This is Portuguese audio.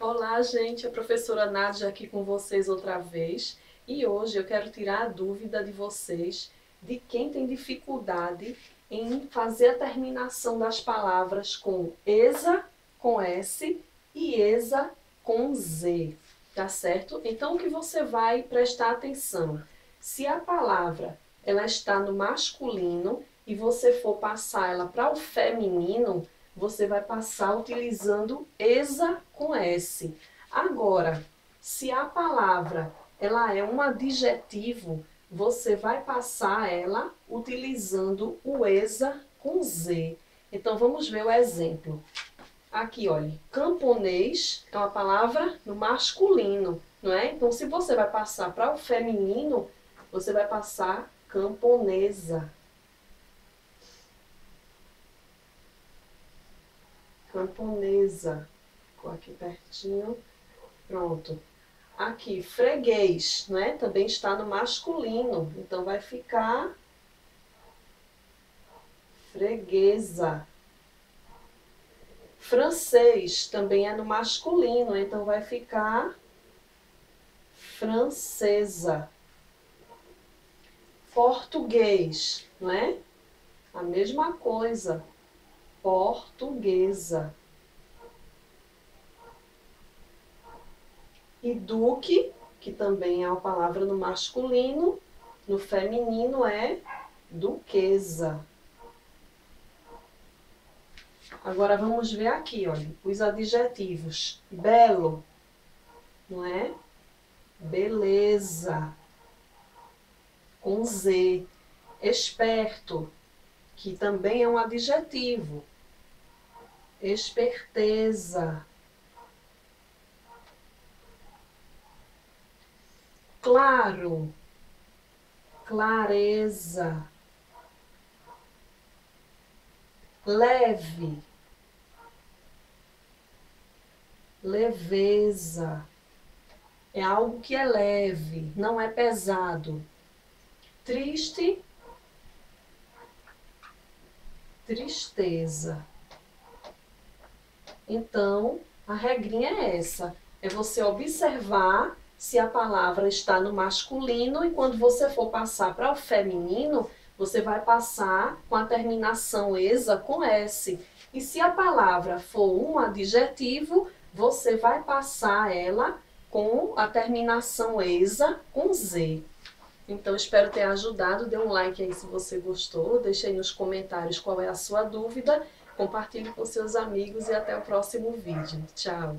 Olá, gente, a professora Nádia aqui com vocês outra vez. E hoje eu quero tirar a dúvida de vocês de quem tem dificuldade em fazer a terminação das palavras com ESA, com S e ESA com Z, tá certo? Então, o que você vai prestar atenção? Se a palavra ela está no masculino e você for passar ela para o feminino, você vai passar utilizando ESA com S. Agora, se a palavra ela é um adjetivo, você vai passar ela utilizando o ESA com Z. Então, vamos ver o exemplo. Aqui, olha, camponês é uma palavra no masculino, não é? Então, se você vai passar para o feminino, você vai passar camponesa. Camponesa. Ficou aqui pertinho. Pronto. Aqui, freguês, né? Também está no masculino. Então, vai ficar freguesa. Francês também é no masculino, então vai ficar francesa português, não é? A mesma coisa, portuguesa. E duque, que também é uma palavra no masculino, no feminino é duquesa. Agora vamos ver aqui, olha, os adjetivos. Belo, não é? Beleza com Z. Esperto, que também é um adjetivo. Esperteza. Claro, clareza. Leve, leveza. É algo que é leve, não é pesado triste, tristeza. Então, a regrinha é essa: é você observar se a palavra está no masculino e quando você for passar para o feminino, você vai passar com a terminação ESA com S. E se a palavra for um adjetivo, você vai passar ela com a terminação ESA com Z. Então, espero ter ajudado. Dê um like aí se você gostou. Deixe aí nos comentários qual é a sua dúvida. Compartilhe com seus amigos e até o próximo vídeo. Tchau!